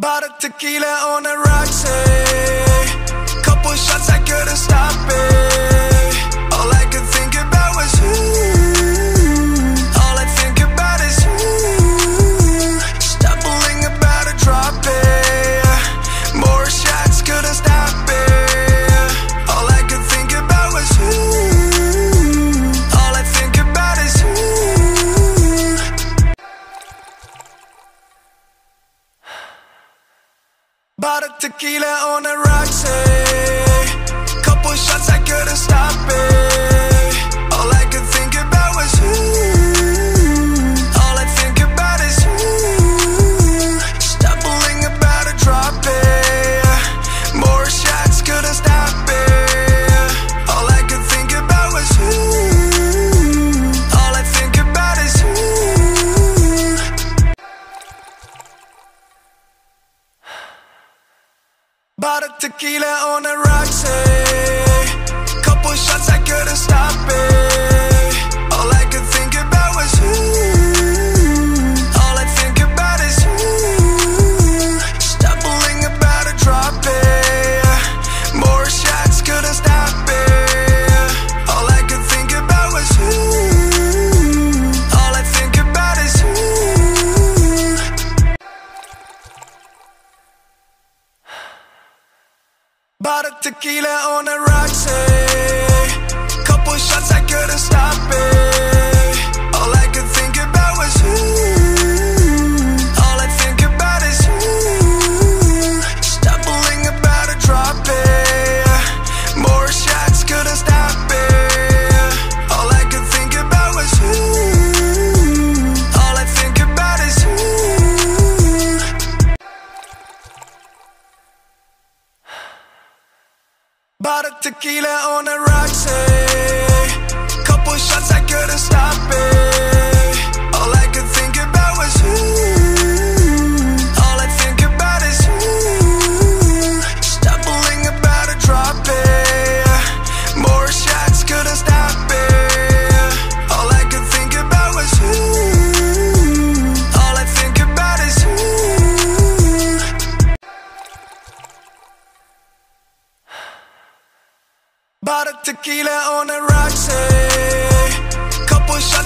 Bought a tequila on a Roxy Bought a tequila on the a Roxy. Couple shots, I couldn't stop it. Bought a tequila on a rock Bought a tequila on a Roxy. Couple shots, I couldn't stop it. Bought a tequila on a rock set. Bought a tequila on a Roxy. Couple shots